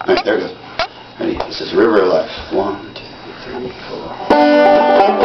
Alright, there we go. Ready? This is River Life. One, two, three, four.